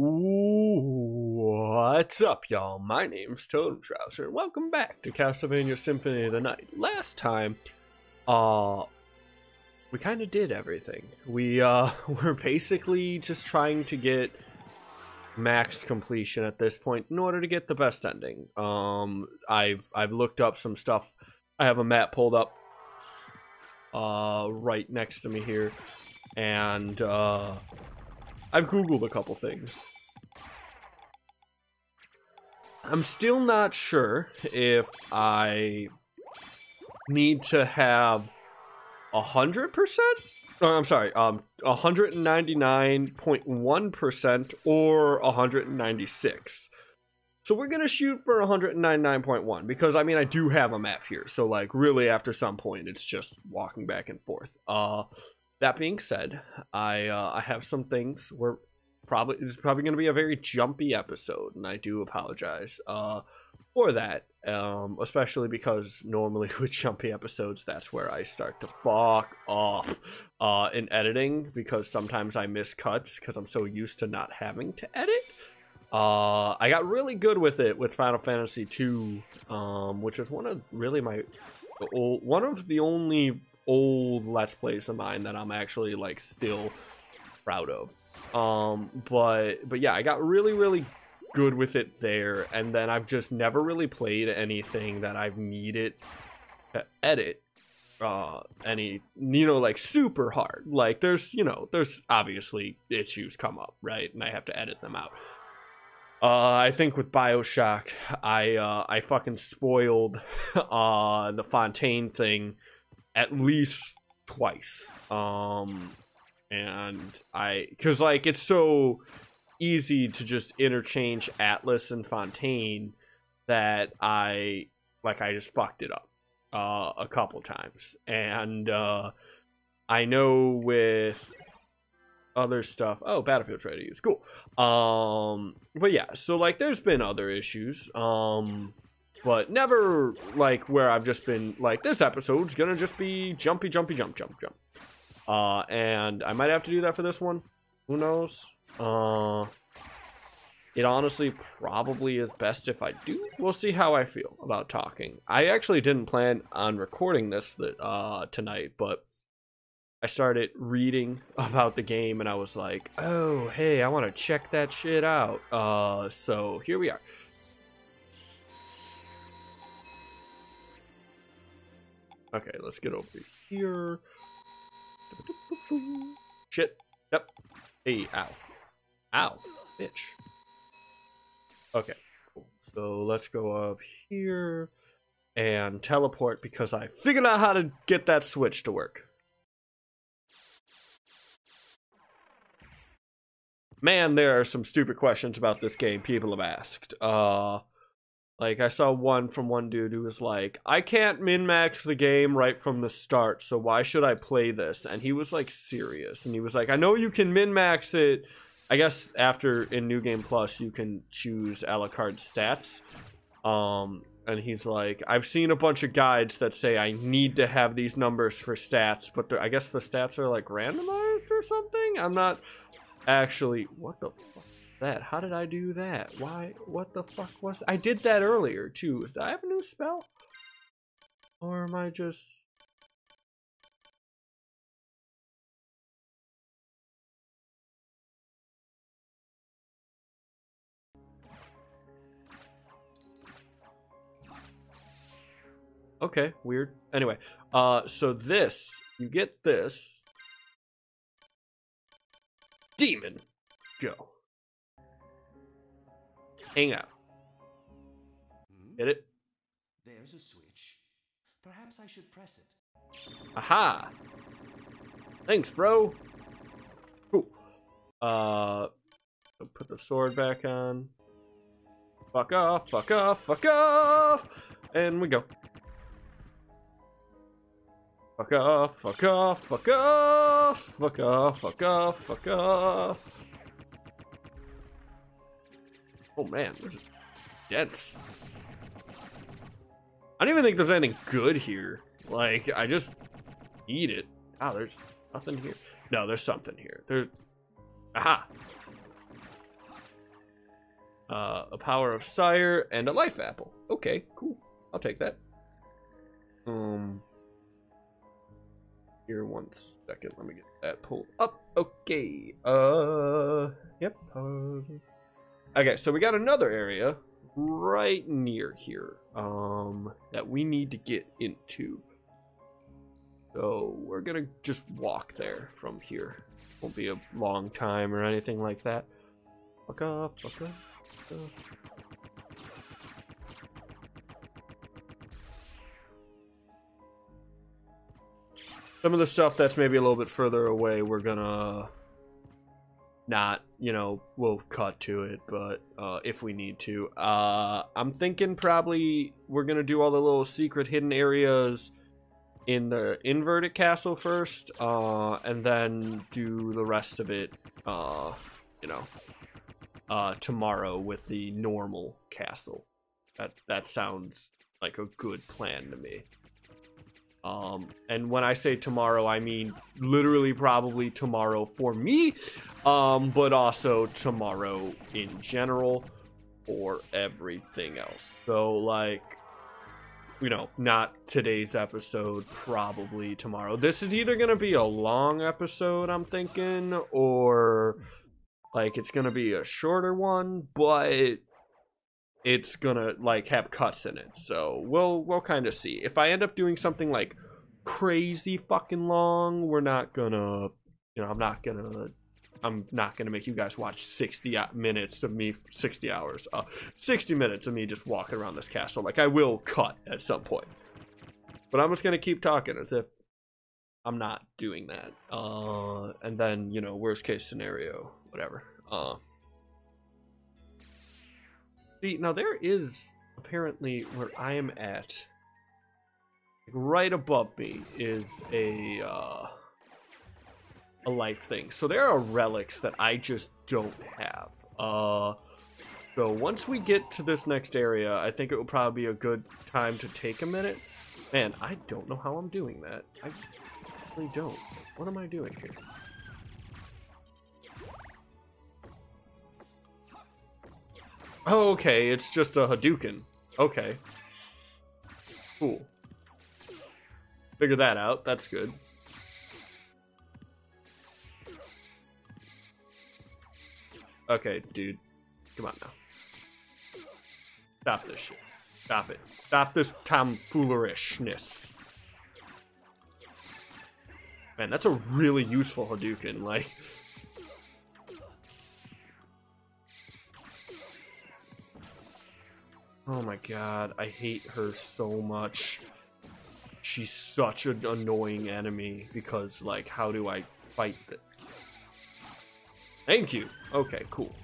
What's up, y'all? My name's Totem Trouser, and welcome back to Castlevania Symphony of the Night. Last time, uh, we kind of did everything. We, uh, were basically just trying to get max completion at this point in order to get the best ending. Um, I've, I've looked up some stuff. I have a map pulled up, uh, right next to me here, and, uh, I've googled a couple things. I'm still not sure if I need to have a hundred percent. I'm sorry, um, 199.1% or 196. So we're gonna shoot for 199.1 because I mean I do have a map here. So like really after some point it's just walking back and forth. Uh that being said, I uh, I have some things where probably it's probably going to be a very jumpy episode, and I do apologize uh, for that. Um, especially because normally with jumpy episodes, that's where I start to fuck off uh, in editing because sometimes I miss cuts because I'm so used to not having to edit. Uh, I got really good with it with Final Fantasy II, um, which is one of really my one of the only old Let's Plays of mine that I'm actually like still proud of. Um, but but yeah, I got really really good with it there, and then I've just never really played anything that I've needed to edit uh any you know like super hard like there's you know there's obviously issues come up right and i have to edit them out uh i think with bioshock i uh i fucking spoiled uh the fontaine thing at least twice. Um, and I, cause like it's so easy to just interchange Atlas and Fontaine that I, like, I just fucked it up uh, a couple times. And uh, I know with other stuff. Oh, Battlefield try to use. Cool. Um, but yeah, so like there's been other issues. Um, but never like where I've just been like this episode's gonna just be jumpy, jumpy, jump, jump, jump. Uh, and I might have to do that for this one. Who knows? Uh, it honestly probably is best if I do. We'll see how I feel about talking. I actually didn't plan on recording this uh, tonight, but I started reading about the game and I was like, oh, hey, I want to check that shit out. Uh, so here we are. Okay, let's get over here. Shit. Yep. Hey, ow. Ow. Bitch. Okay. So let's go up here and teleport because I figured out how to get that switch to work. Man, there are some stupid questions about this game people have asked. Uh, like I saw one from one dude who was like, "I can't min max the game right from the start, so why should I play this?" And he was like serious, and he was like, "I know you can min max it. I guess after in New Game Plus you can choose a la carte stats." Um, and he's like, "I've seen a bunch of guides that say I need to have these numbers for stats, but I guess the stats are like randomized or something. I'm not actually what the." That? How did I do that? Why? What the fuck was... I did that earlier, too. Did I have a new spell? Or am I just... Okay, weird. Anyway, uh, so this, you get this. Demon. Go. Hang out. Hmm? Get it? There's a switch. Perhaps I should press it. Aha! Thanks, bro. Cool. Uh, put the sword back on. Fuck off, fuck off, fuck off! And we go. Fuck off, fuck off, fuck off, fuck off, fuck off, fuck off. Oh man, this is dense. I don't even think there's anything good here. Like, I just eat it. Oh, there's nothing here. No, there's something here. There's... Aha! Uh, a power of sire and a life apple. Okay, cool. I'll take that. Um, here one second. Let me get that pulled up. Okay. Uh, yep. Uh, okay, so we got another area right near here. Um, that we need to get into. So we're gonna just walk there from here. Won't be a long time or anything like that. Fuck fuck fuck up. Some of the stuff that's maybe a little bit further away, we're gonna not, you know, we'll cut to it, but uh, if we need to. Uh, I'm thinking probably we're gonna do all the little secret hidden areas in the inverted castle first, uh, and then do the rest of it, uh, you know, uh, tomorrow with the normal castle. That that sounds like a good plan to me. Um, and when I say tomorrow, I mean literally probably tomorrow for me, um, but also tomorrow in general for everything else. So like you know, not today's episode, probably tomorrow. This is either going to be a long episode, I'm thinking, or like it's going to be a shorter one, but it's to like have cuts in it. So, we'll we'll kind of see. If I end up doing something like crazy fucking long, we're not to you know, I'm not to I'm not gonna make you guys watch 60 minutes of me, 60 hours, uh, 60 minutes of me just walking around this castle. Like I will cut at some point, but I'm just gonna keep talking as if I'm not doing that. Uh, and then you know, worst case scenario, whatever. Uh, see, now there is apparently where I am at, like, right above me is a. Uh, a life thing. So there are relics that I just don't have. Uh, so once we get to this next area, I think it will probably be a good time to take a minute. Man, I don't know how I'm doing that. I really don't. What am I doing here? Oh, okay, it's just a Hadouken. Okay. Cool. Figure that out. That's good. Okay, dude. Come on now. Stop this shit. Stop it. Stop this tomfoolerishness. Man, that's a really useful Hadouken. Like, oh my god, I hate her so much. She's such an annoying enemy because, like, how do I fight it? Thank you. Okay, cool.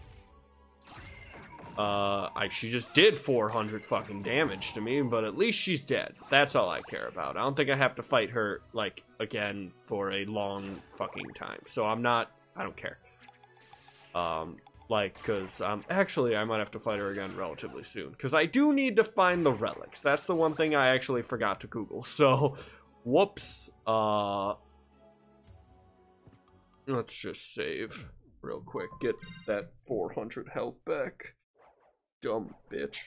Uh, I, she just did 400 fucking damage to me, but at least she's dead. That's all I care about. I don't think I have to fight her, like, again for a long fucking time. So I'm not, I don't care. Um, like, because, um, actually, I might have to fight her again relatively soon. Because I do need to find the relics. That's the one thing I actually forgot to Google. So, whoops. Uh, let's just save real quick. Get that 400 health back. Dumb bitch.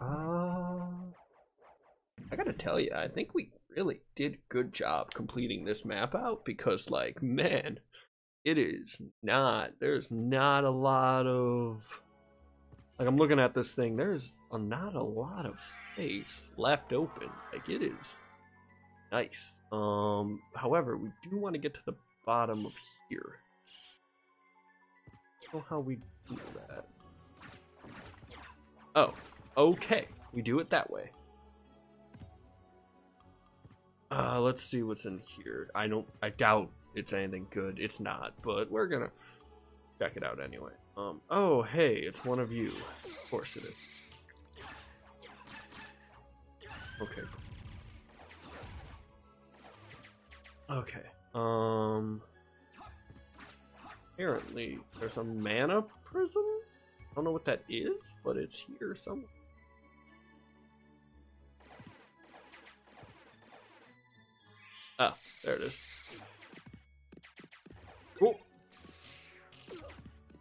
Uh, I gotta tell you, I think we really did good job completing this map out because, like, man, it is not, there's not a lot of, like, I'm looking at this thing, there's a, not a lot of space left open. Like, it is nice. Um, however, we do want to get to the bottom of here know how we do that. Oh, okay. We do it that way. Uh, let's see what's in here. I don't. I doubt it's anything good. It's not, but we're gonna check it out anyway. Um. Oh, hey, it's one of you. Of course it is. Okay. Okay. Um apparently there's a mana prism. I don't know what that is, but it's here somewhere. Ah, there it is. Cool.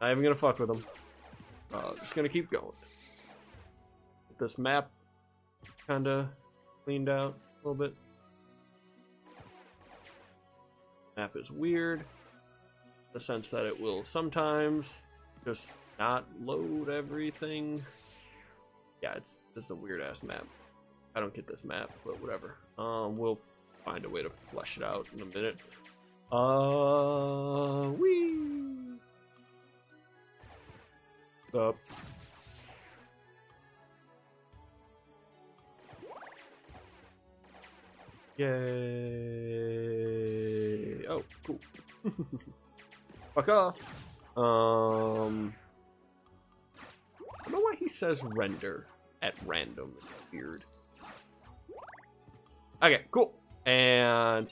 I'm gonna fuck with them. uh, just gonna keep going. Get this map kind of cleaned out a little bit. Map is weird, the sense that it will sometimes just not load everything. Yeah, it's just a weird ass map. I don't get this map, but whatever. Um, we'll find a way to flesh it out in a minute. Uh, we up. Yay! Oh, cool. Fuck off. Um, I don't know why he says render at random. It's weird. Okay, cool. And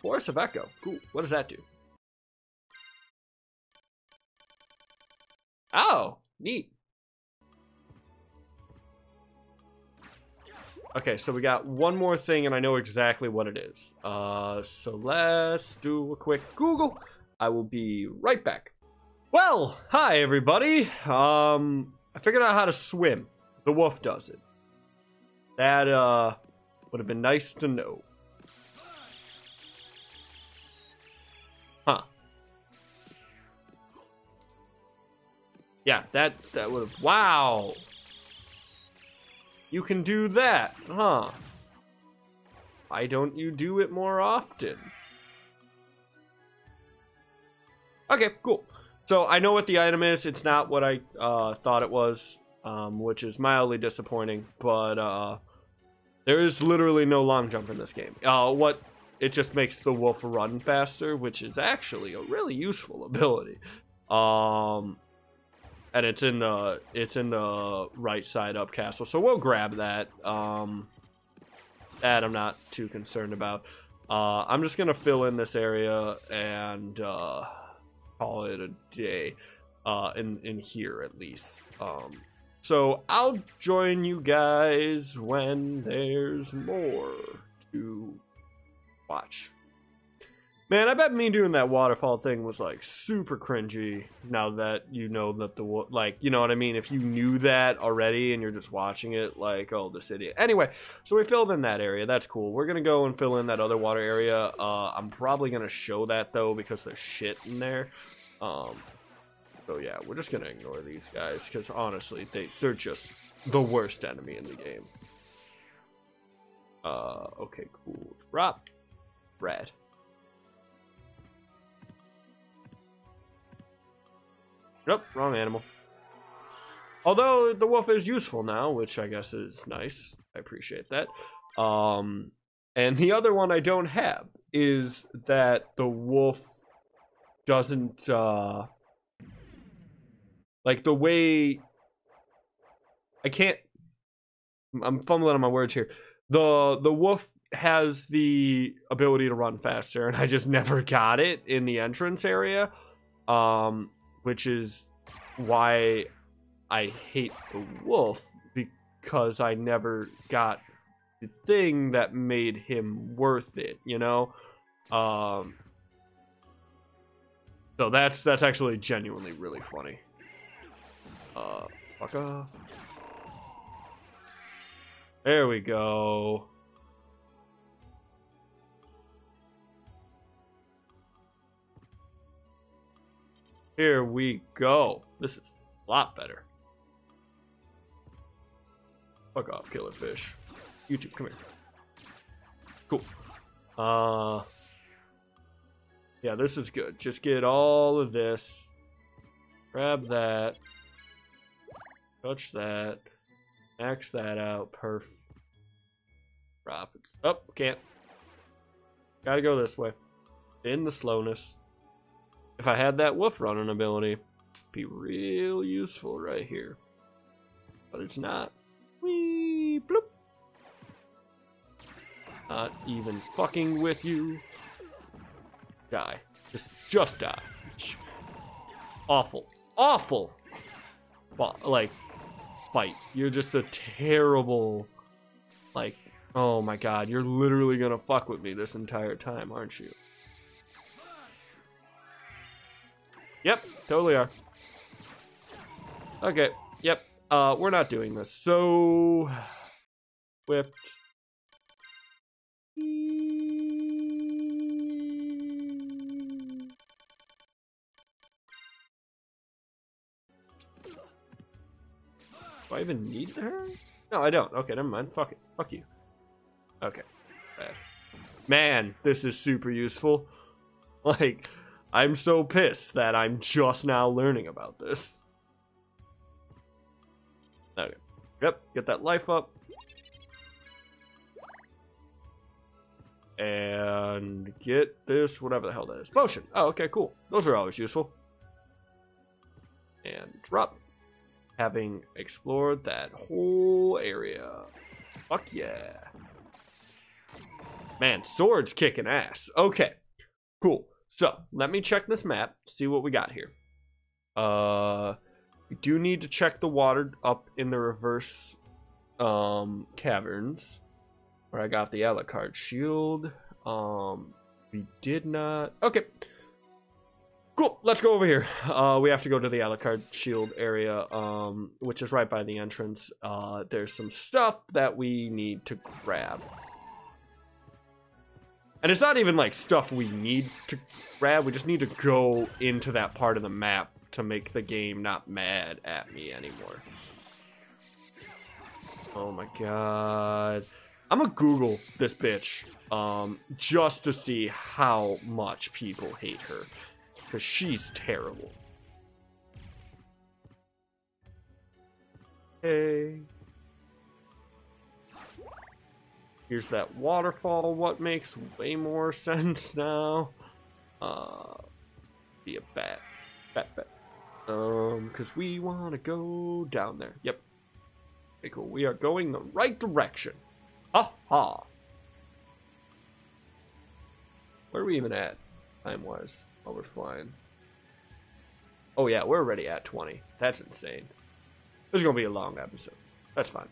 Force of Echo. Cool. What does that do? Oh, neat. Okay, so we got one more thing, and I know exactly what it is. Uh, so let's do a quick Google. I will be right back. Well, hi everybody. Um, I figured out how to swim. The wolf does it. That uh would have been nice to know. Yeah, that that would. Wow. You can do that, huh? Why don't you do it more often? Okay, cool. So I know what the item is. It's not what I uh, thought it was, um, which is mildly disappointing. But uh, there is literally no long jump in this game. Uh, what it just makes the wolf run faster, which is actually a really useful ability. Um, and it's in the it's in the right side up castle, so we'll grab that. Um, that I'm not too concerned about. Uh, I'm just gonna fill in this area and uh, call it a day. Uh, in in here at least. Um, so I'll join you guys when there's more to watch. Man, I bet me doing that waterfall thing was like super cringy. Now that you know that the like, you know what I mean. If you knew that already and you're just watching it, like, oh, this idiot. Anyway, so we filled in that area. That's cool. We're gonna go and fill in that other water area. Uh, I'm probably gonna show that though because there's shit in there. Um, so yeah, we're just gonna ignore these guys because honestly, they they're just the worst enemy in the game. Uh, okay, cool. Drop, red. Nope, wrong animal. Although the wolf is useful now, which I guess is nice. I appreciate that. Um, and the other one I don't have is that the wolf doesn't uh like the way I can't I'm fumbling on my words here. The the wolf has the ability to run faster and I just never got it in the entrance area. Um which is why I hate the wolf because I never got the thing that made him worth it, you know? Um so that's that's actually genuinely really funny. Uh, fuck off. There we go. Here we go. This is a lot better. Fuck off, killer fish. YouTube, come here. Cool. Uh, yeah, this is good. Just get all of this. Grab that. Touch that. Max that out. Perf. Drop it. Oh, can't. Gotta go this way. In the slowness. If I had that wolf running ability, be real useful right here. But it's not. Wee bloop. Not even fucking with you. Die. Just just die. Awful. Awful. Like fight. You're just a terrible like oh my god, you're literally gonna fuck with me this entire time, aren't you? Yep, totally are. Okay, Yep. Uh, we're not doing this. So, whipped. Do I even need her? No, I don't. Okay, never mind. Fuck it. Fuck you. Okay. Man, this is super useful. Like, I'm so pissed that I'm just now learning about this. Okay. Yep, get that life up. And get this, whatever the hell that is. Potion. Oh, okay, cool. Those are always useful. And drop. Having explored that whole area. Fuck yeah. Man, sword's kicking ass. Okay, cool. So, let me check this map, see what we got here. Uh, we do need to check the water up in the reverse um, caverns, where I got the Alucard shield. Um, we did not. Okay. Cool. Let's go over here. Uh, we have to go to the Alucard shield area, um, which is right by the entrance. Uh, there's some stuff that we need to grab. And it's not even like stuff we need to grab. We just need to go into that part of the map to make the game not mad at me anymore. Oh my god. I'm gonna Google this bitch um, just to see how much people hate her. Because she's terrible. Hey. Here's that waterfall, what makes way more sense now. Uh, be a bat. Bat, bat. Um, because we want to go down there. Yep. Okay, cool. We are going the right direction. Ha ha. Where are we even at, time-wise, while we're flying? Oh yeah, we're already at 20. That's insane. This is going to be a long episode. That's fine.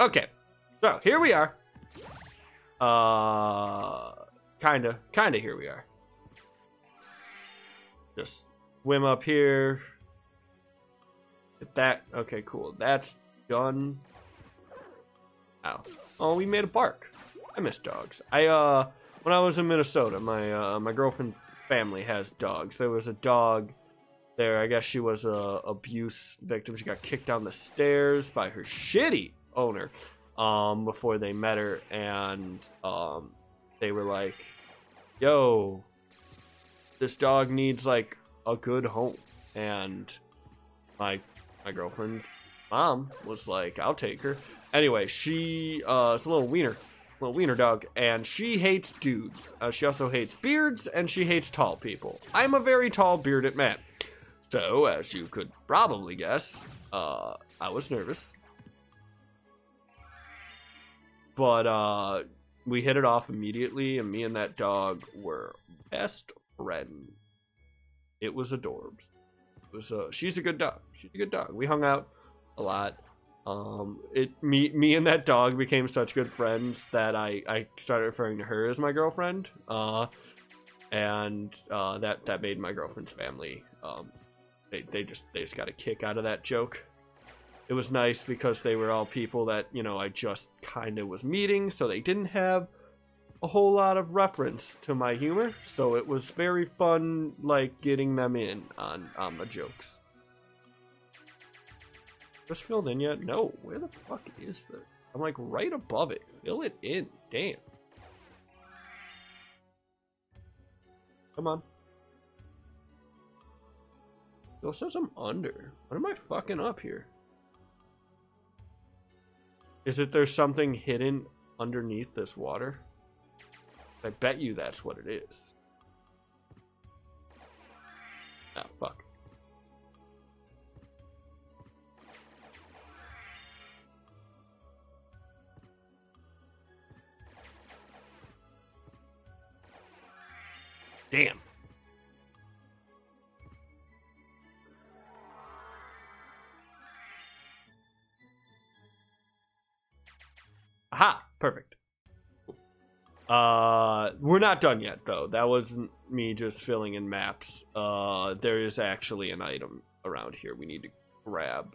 Okay, so here we are. Uh, kinda, kinda here we are. Just swim up here. Get that. Okay, cool. That's done. Ow. Oh, we made a bark. I miss dogs. I uh, when I was in Minnesota, my uh, my girlfriend family has dogs. There was a dog there. I guess she was a abuse victim. She got kicked down the stairs by her shitty owner um, before they met her, and um, they were like, "Yo, this dog needs like a good home," and my my girlfriend's mom was like, "I'll take her." Anyway, she uh, it's a little wiener, little wiener dog, and she hates dudes. Uh, she also hates beards, and she hates tall people. I'm a very tall bearded man, so as you could probably guess, uh, I was nervous but uh, we hit it off immediately, and me and that dog were best friends. It was adorbs. It was uh, she's a good dog. She's a good dog. We hung out a lot. Um, it me me and that dog became such good friends that I I started referring to her as my girlfriend. Uh, and uh, that that made my girlfriend's family um, they they just they just got a kick out of that joke it was nice because they were all people that you know I just kind of was meeting, so they didn't have a whole lot of reference to my humor. So it was very fun, like getting them in on on the jokes. Just filled in yet? No. Where the fuck is this? I'm like right above it. Fill it in. Damn. Come on. Still says I'm under. What am I fucking up here? Is it there's something hidden underneath this water? I bet you that's what it is. Ah, fuck. Damn. Aha, perfect. Uh, we're not done yet, though. That wasn't me just filling in maps. Uh, there is actually an item around here we need to grab.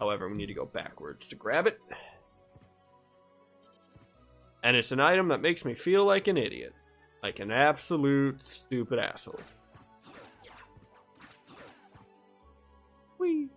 However, we need to go backwards to grab it. And it's an item that makes me feel like an idiot. Like an absolute stupid asshole. Whee!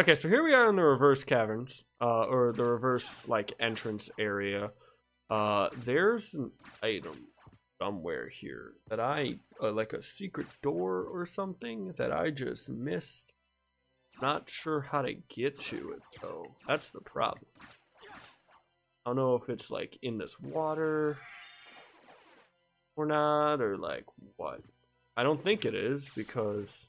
Okay, so here we are in the reverse caverns, uh, or the reverse like entrance area. Uh, there's an item somewhere here that I uh, like a secret door or something that I just missed. Not sure how to get to it though. That's the problem. I don't know if it's like in this water or not, or like what. I don't think it is because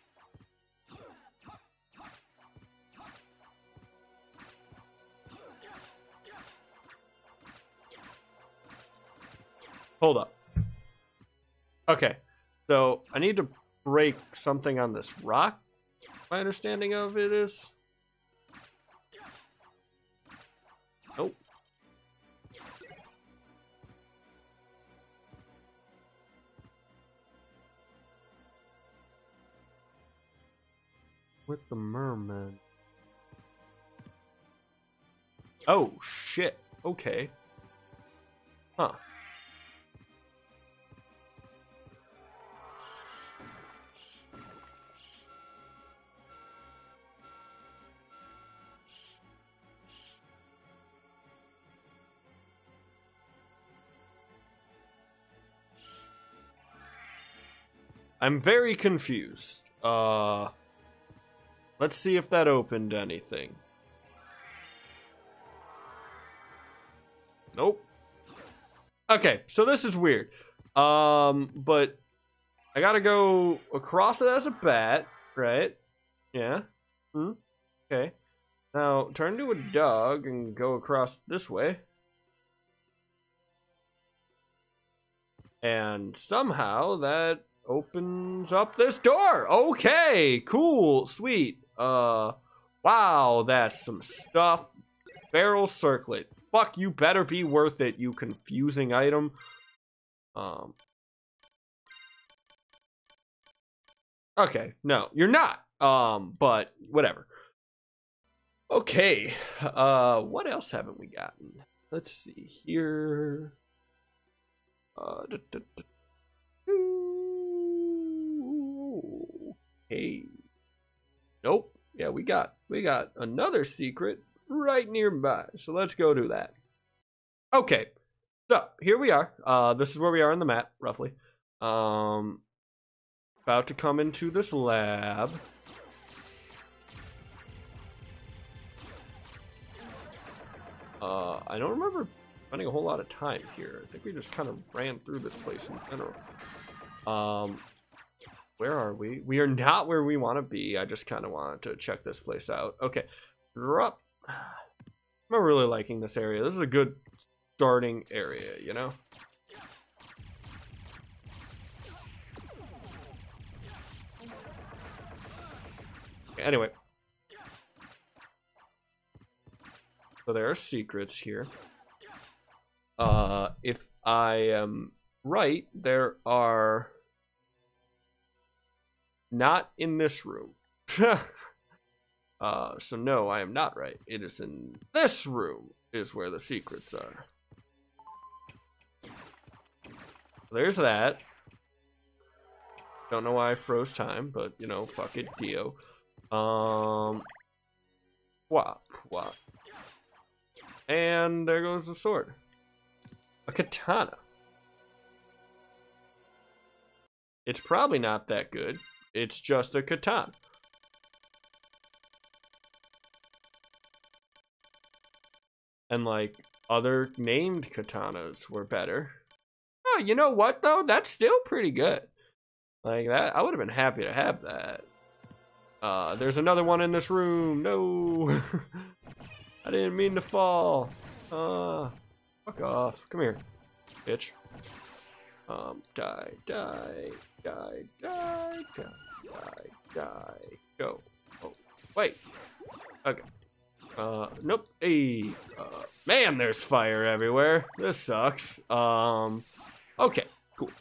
Hold up. Okay. So I need to break something on this rock. My understanding of it is. Nope. With the merman. Oh, shit. Okay. Huh. I'm very confused. Uh, let's see if that opened anything. Nope. Okay, so this is weird. Um, but I gotta go across it as a bat, right? Yeah. Hmm. Okay. Now turn to a dog and go across this way. And somehow that opens up this door. Okay, cool, sweet. Uh, wow, that's some stuff. Beryl circlet. Fuck, you better be worth it, you confusing item. Um. Okay, no, you're not. Um, but whatever. Okay, uh, what else haven't we gotten? Let's see here. Uh, Hey. Nope. Yeah, we got we got another secret right nearby. So let's go do that. Okay. So here we are. Uh this is where we are on the map, roughly. Um about to come into this lab. Uh, I don't remember spending a whole lot of time here. I think we just kind of ran through this place in general. Um, where are we? We are not where we want to be. I just kind of wanted to check this place out. Okay. Drop. I'm really liking this area. This is a good starting area, you know? Anyway. So there are secrets here. Uh, if I am right, there are not in this room. uh, so no, I am not right. It is in this room is where the secrets are. There's that. Don't know why I froze time, but you know, fuck it, Dio. Um, whop, whop. And there goes the sword. A katana. It's probably not that good. It's just a katana. And like other named katanas were better. Oh, you know what though? That's still pretty good. Like that, I would have been happy to have that. Uh, there's another one in this room. No, I didn't mean to fall. Uh, fuck off. Come here, bitch. Um, die, die, die, die, die, die, die. Go. Oh, wait. Okay. Uh, nope. Hey, uh, man, there's fire everywhere. This sucks. Um, okay, cool.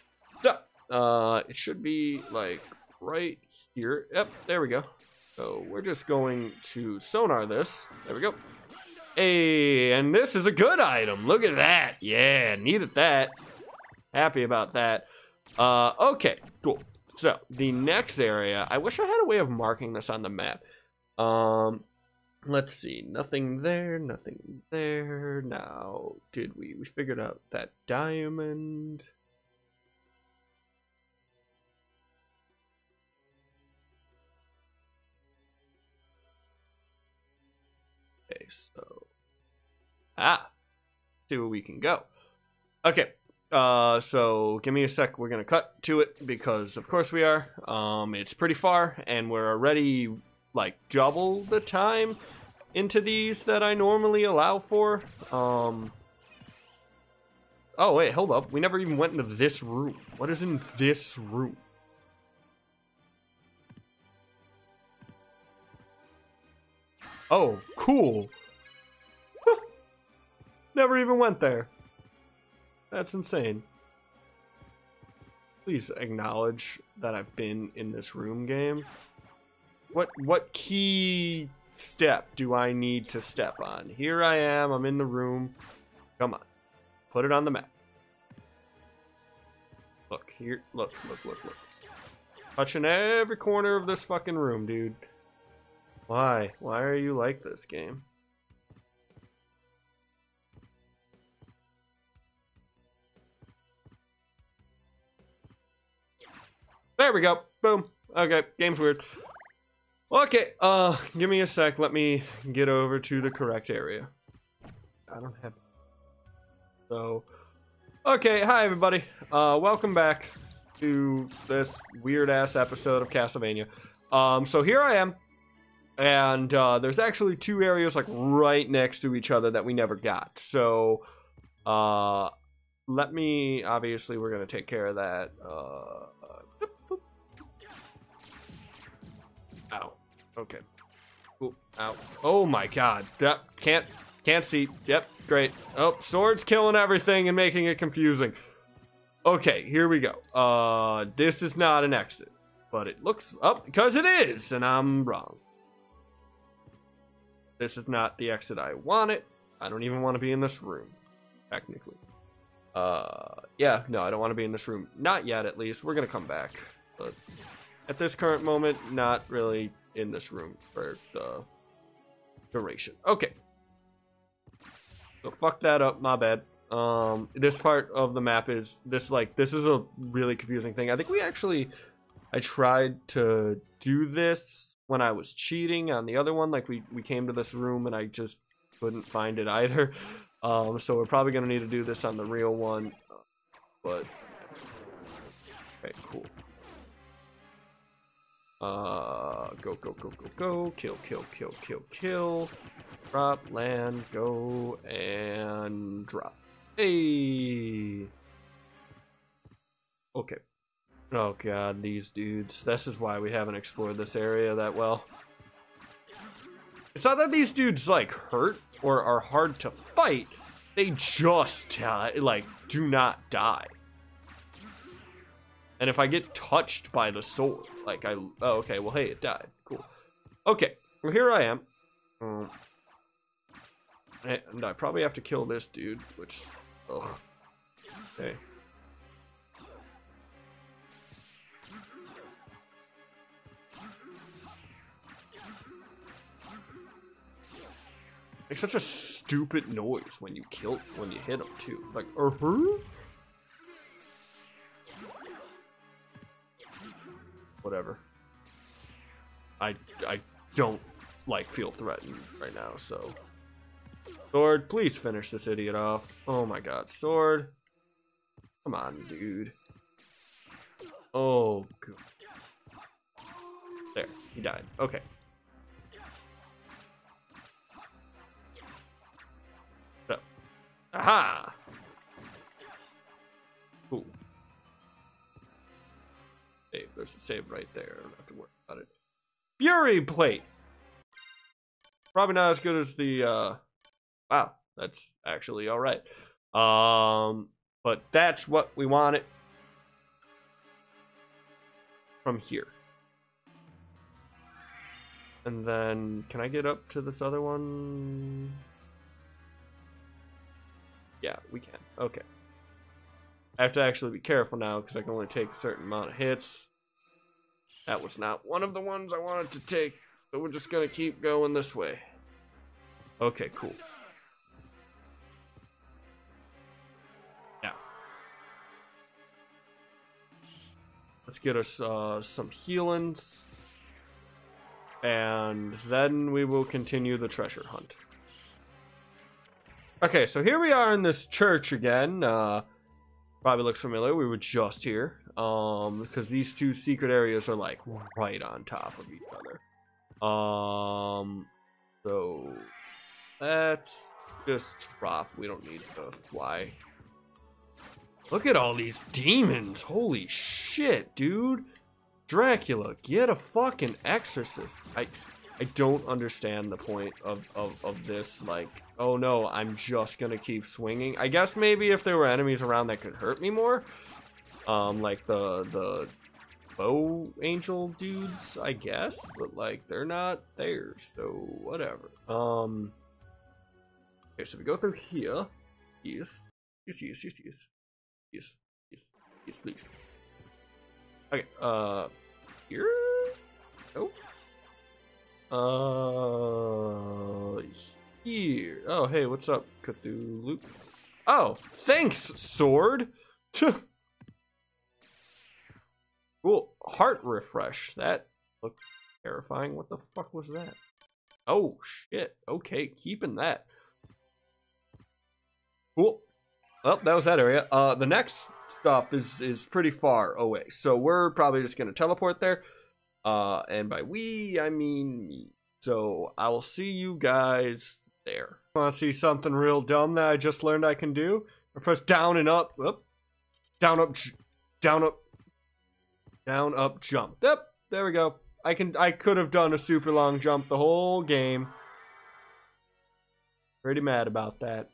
So, uh, it should be like right here. Yep, there we go. So we're just going to sonar this. There we go. Hey, and this is a good item. Look at that. Yeah, needed that. Happy about that. Uh, okay. So the next area, I wish I had a way of marking this on the map. Um, let's see, nothing there, nothing there. Now, did we? We figured out that diamond. Okay, so ah, see where we can go. Okay, uh, so give me a sec. We're gonna cut to it because, of course, we are. Um, it's pretty far, and we're already like double the time into these that I normally allow for. Um. Oh wait, hold up. We never even went into this room. What is in this room? Oh, cool. never even went there. That's insane. Please acknowledge that I've been in this room game. What what key step do I need to step on? Here I am, I'm in the room. Come on. Put it on the map. Look, here, look, look, look, look. Touching every corner of this fucking room, dude. Why? Why are you like this game? There we go. Boom. Okay, game's weird. Okay, uh, give me a sec. Let me get over to the correct area. I don't have. So, okay, hi everybody. Uh, welcome back to this weird ass episode of Castlevania. Um, so here I am, and uh, there's actually two areas like right next to each other that we never got. So, uh, let me. Obviously, we're gonna take care of that. Uh, Okay. Ooh, ow. Oh my god. Yep. Can't can't see. Yep. Great. Oh, sword's killing everything and making it confusing. Okay, here we go. Uh, this is not an exit, but it looks up because it is, and I'm wrong. This is not the exit I wanted. I don't even want to be in this room, technically. Uh, yeah, no, I don't want to be in this room. Not yet, at least. We're gonna come back, but at this current moment, not really in this room for the duration. Okay. So fuck that up, my bad. Um, this part of the map is this like this is a really confusing thing. I think we actually I tried to do this when I was cheating on the other one. Like we we came to this room and I just couldn't find it either. Um, so we're probably gonna need to do this on the real one. But okay, cool. Uh, go, go, go, go, go. Kill, kill, kill, kill, kill. Drop, land, go, and drop. Hey! Okay. Oh god, these dudes. This is why we haven't explored this area that well. It's not that these dudes, like, hurt or are hard to fight. They just, uh, like, do not die. And if I get touched by the sword, like I... Oh, okay. Well, hey, it died. Cool. Okay. Well, here I am. Um, and I probably have to kill this dude, which... Ugh. Okay. It's such a stupid noise when you kill when you hit them too. Like, uh -huh? Whatever. I I don't like feel threatened right now, so Sword, please finish this idiot off. Oh my god, Sword. Come on, dude. Oh, God. There, he died. Okay. So, aha! Save. There's a save right there. I don't have to worry about it. Fury plate. Probably not as good as the. uh Wow, that's actually all right. Um, but that's what we wanted from here. And then, can I get up to this other one? Yeah, we can. Okay. I have to actually be careful now because I can only take a certain amount of hits. That was not one of the ones I wanted to take, so we're just going to keep going this way. Okay, cool. Yeah. Let's get us uh, some healings. And then we will continue the treasure hunt. Okay, so here we are in this church again. Uh, probably looks familiar. We were just here. Um, because these two secret areas are like right on top of each other. Um, so let's just drop. We don't need to fly Look at all these demons. Holy shit, dude. Dracula, get a fucking exorcist. I I don't understand the point of, of, of this. Like, oh no, I'm just gonna keep swinging. I guess maybe if there were enemies around that could hurt me more. Um, like the the bow angel dudes, I guess. But like they're not there, so whatever. Um Okay, so we go through here. Yes. Yes, yes, yes, yes. Yes, yes, yes, please. Okay, uh, here? Nope. Uh, here. Oh, hey, what's up, Cthulhu? Oh, thanks, sword. cool. Heart refresh. That looked terrifying. What the fuck was that? Oh, shit. Okay, keeping that. Cool. Well, that was that area. Uh, the next stop is is pretty far away, so we're probably just gonna teleport there. Uh, and by we, I mean me. So I will see you guys there. Want to see something real dumb that I just learned I can do? I press down and up, up, down up, down up, down up, jump. Yep, there we go. I can. I could have done a super long jump the whole game. Pretty mad about that.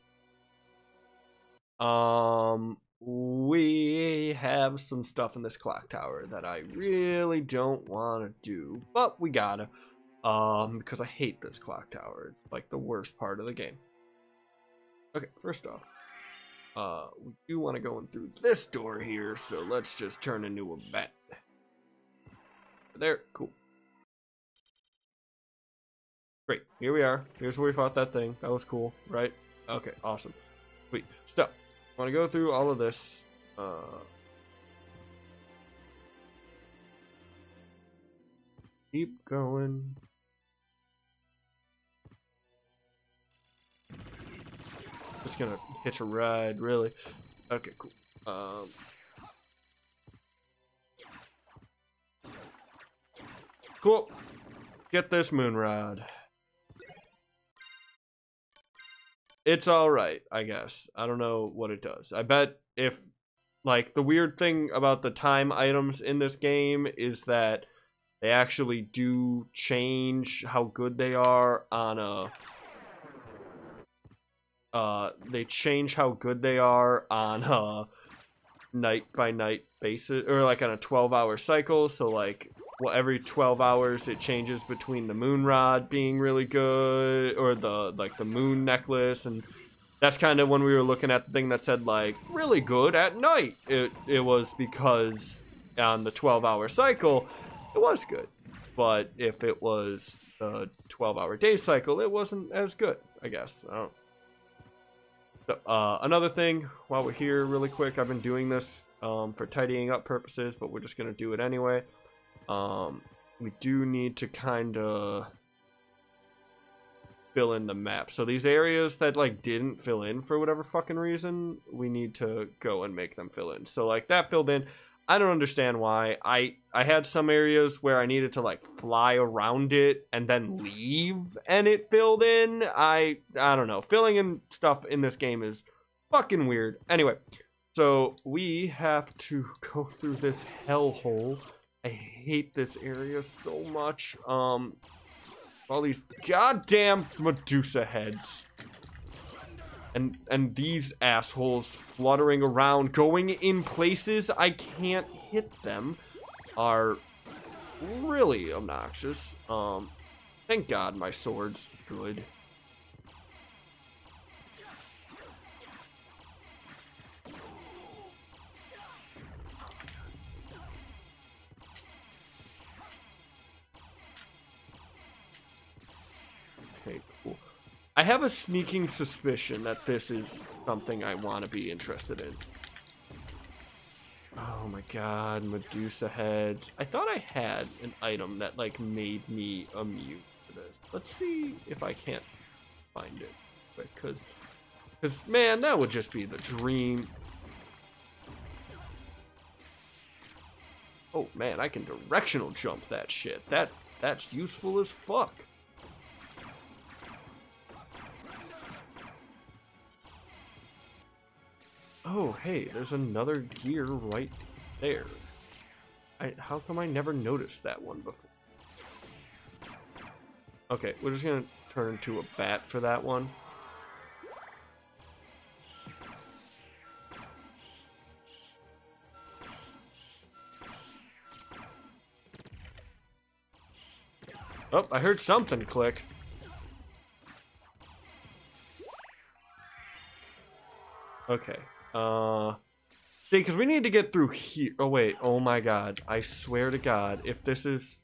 Um, we have some stuff in this clock tower that I really don't want to do, but we gotta. Um, because I hate this clock tower. It's like the worst part of the game. Okay, first off, uh, we do want to go in through this door here, so let's just turn into a bat. There, cool. Great, here we are. Here's where we fought that thing. That was cool, right? Okay, awesome. Sweet. Stop. I want to go through all of this. Uh, keep going. Just gonna hitch a ride, really. Okay, cool. Um, cool. Get this moon rod. It's all right, I guess. I don't know what it does. I bet if like the weird thing about the time items in this game is that they actually do change how good they are on a uh they change how good they are on a night by night basis or like on a 12 hour cycle so like well, every 12 hours it changes between the moon rod being really good or the like the moon necklace and that's kind of when we were looking at the thing that said like really good at night it it was because on the 12 hour cycle it was good but if it was the 12 hour day cycle it wasn't as good i guess. I don't. So, uh, another thing, while we're here, really quick, I've been doing this um, for tidying up purposes, but we're just gonna do it anyway. Um, we do need to kind of fill in the map. So these areas that like didn't fill in for whatever fucking reason, we need to go and make them fill in. So like that filled in. I don't understand why. I I had some areas where I needed to like fly around it and then leave and it filled in. I I don't know. Filling in stuff in this game is fucking weird. Anyway, so we have to go through this hellhole. I hate this area so much. Um all these goddamn Medusa heads and and these assholes fluttering around, going in places I can't hit them, are really obnoxious. Um, thank God my sword's good. I have a sneaking suspicion that this is something I want to be interested in. Oh my god, Medusa heads. I thought I had an item that like made me immune to this. Let's see if I can't find it. Because, because man, that would just be the dream. Oh man, I can directional jump that shit. That that's useful as fuck. Oh, hey, there's another gear right there. I, how come I never noticed that one before? Okay, we're just gonna turn into a bat for that one. Oh, I heard something click. Okay. Uh, see, because we need to get through here. Oh wait. Oh my God. I swear to God, if this is,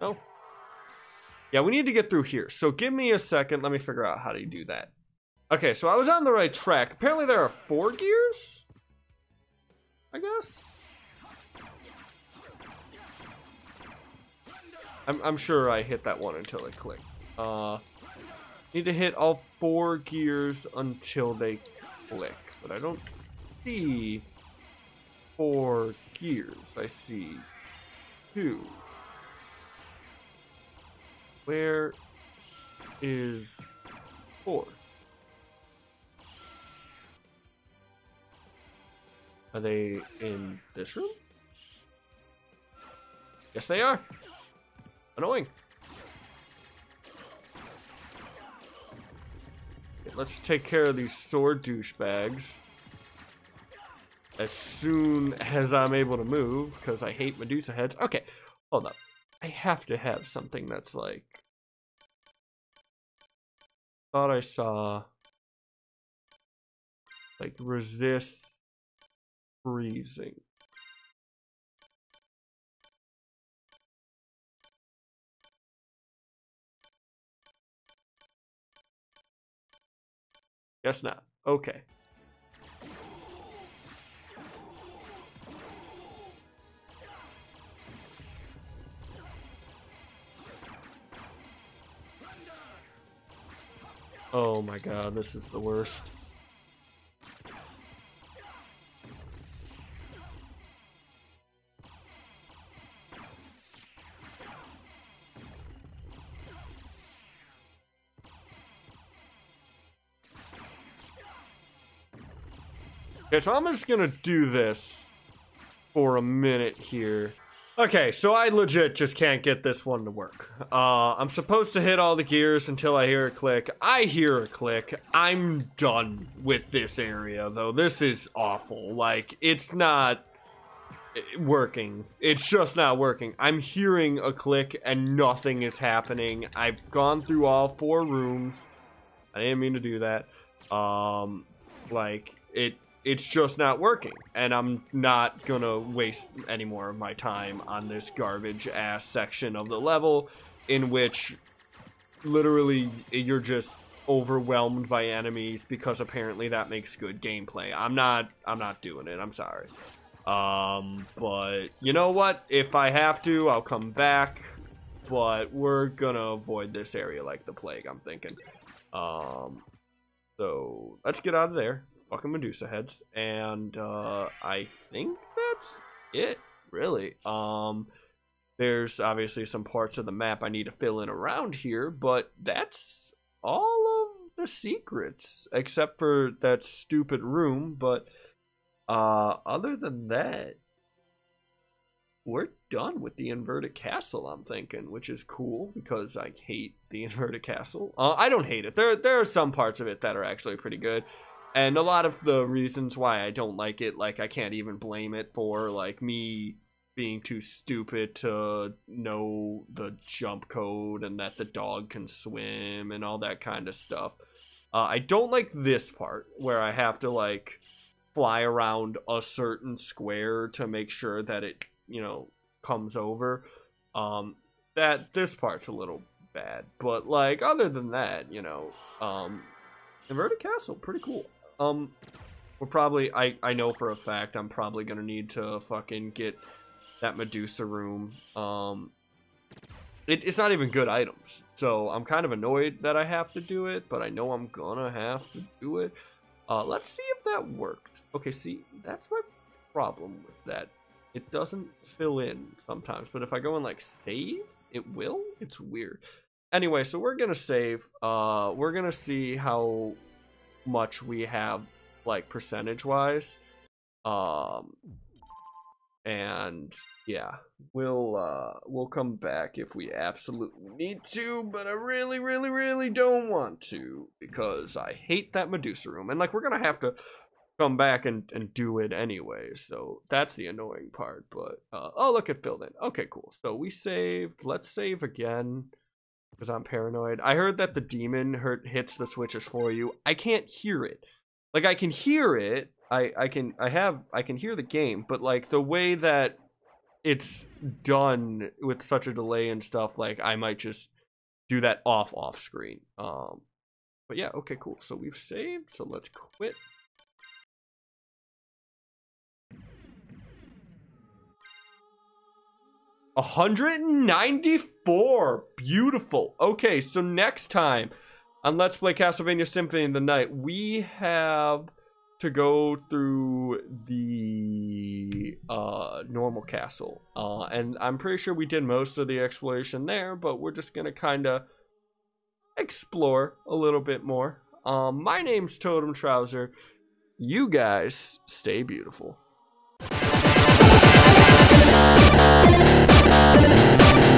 oh, yeah, we need to get through here. So give me a second. Let me figure out how to do that. Okay, so I was on the right track. Apparently there are four gears. I guess. I'm, I'm sure I hit that one until it clicked. Uh, need to hit all four gears until they click, but I don't see four gears. I see two. Where is four? Are they in this room? Yes, they are. Annoying. Let's take care of these sword douchebags as soon as I'm able to move, because I hate Medusa heads. Okay, hold up. I have to have something that's like... Thought I saw... Like, resist freezing. Guess not. Okay. Oh my god, this is the worst. Okay, so I'm just gonna do this for a minute here. Okay, so I legit just can't get this one to work. Uh, I'm supposed to hit all the gears until I hear a click. I hear a click. I'm done with this area, though. This is awful. Like, it's not working. It's just not working. I'm hearing a click and nothing is happening. I've gone through all four rooms. I didn't mean to do that. Um, like, it it's just not working and i'm not gonna waste any more of my time on this garbage ass section of the level in which literally you're just overwhelmed by enemies because apparently that makes good gameplay. I'm not I'm not doing it. I'm sorry. Um, but you know what? If I have to, I'll come back. But we're gonna avoid this area like the plague, I'm thinking. Um, so let's get out of there. Fucking Medusa heads. And uh, I think that's it, really. Um, there's obviously some parts of the map I need to fill in around here, but that's all of the secrets, except for that stupid room. But uh, other than that, we're done with the inverted castle. I'm thinking, which is cool because I hate the inverted castle. Uh, I don't hate it. There, there are some parts of it that are actually pretty good, and a lot of the reasons why I don't like it, like I can't even blame it for like me being too stupid to know the jump code and that the dog can swim and all that kind of stuff. Uh, I don't like this part where I have to like fly around a certain square to make sure that it, you know, comes over. Um, that this part's a little bad, but like other than that, you know, um, inverted castle, pretty cool. Um, we're probably I I know for a fact I'm probably gonna need to fucking get that Medusa room. Um, it, it's not even good items, so I'm kind of annoyed that I have to do it, but I know I'm gonna have to do it. Uh, let's see if that worked. Okay, see, that's my problem with that. It doesn't fill in sometimes, but if I go and like save, it will. It's weird. Anyway, so we're gonna save. Uh, we're gonna see how much we have, like percentage wise. Um, and yeah, we'll uh we'll come back if we absolutely need to, but I really, really, really don't want to because I hate that Medusa room, and like we're gonna have to come back and and do it anyway. So that's the annoying part. But uh, oh, look at building. Okay, cool. So we saved. Let's save again because I'm paranoid. I heard that the demon hurt hits the switches for you. I can't hear it. Like I can hear it, I I can I have I can hear the game, but like the way that it's done with such a delay and stuff, like I might just do that off off screen. Um, but yeah, okay, cool. So we've saved. So let's quit. A hundred and ninety-four. Beautiful. Okay, so next time on Let's Play Castlevania Symphony of the Night, we have to go through the uh, normal castle. Uh, and I'm pretty sure we did most of the exploration there, but we're just going to kind of explore a little bit more. Um, my name's Totem Trouser. You guys stay beautiful. Thank you.